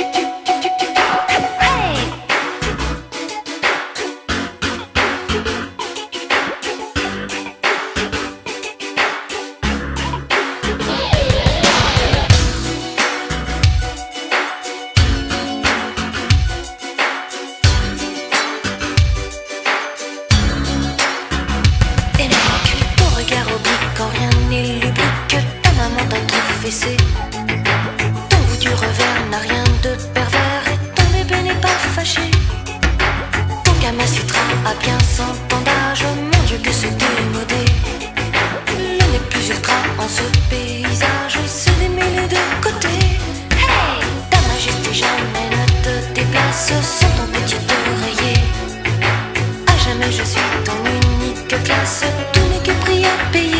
Hey! ce sont ton petit oreiller. À jamais je suis ton unique classe, tout n'est que prix à payer.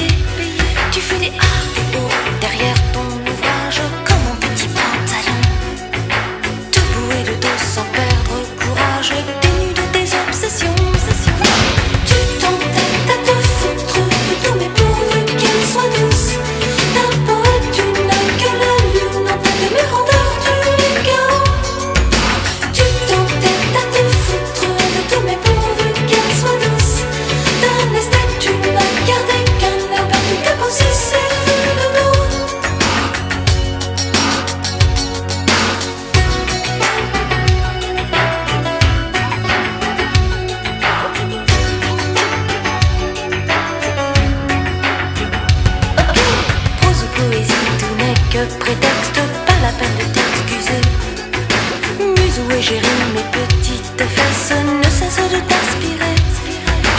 que mes petites fesses ne cessent de t'inspirer.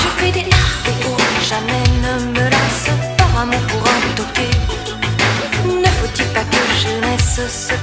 Je fais des RPO, jamais ne me lasse par amour pour un toquer. Ne faut-il pas que je laisse ce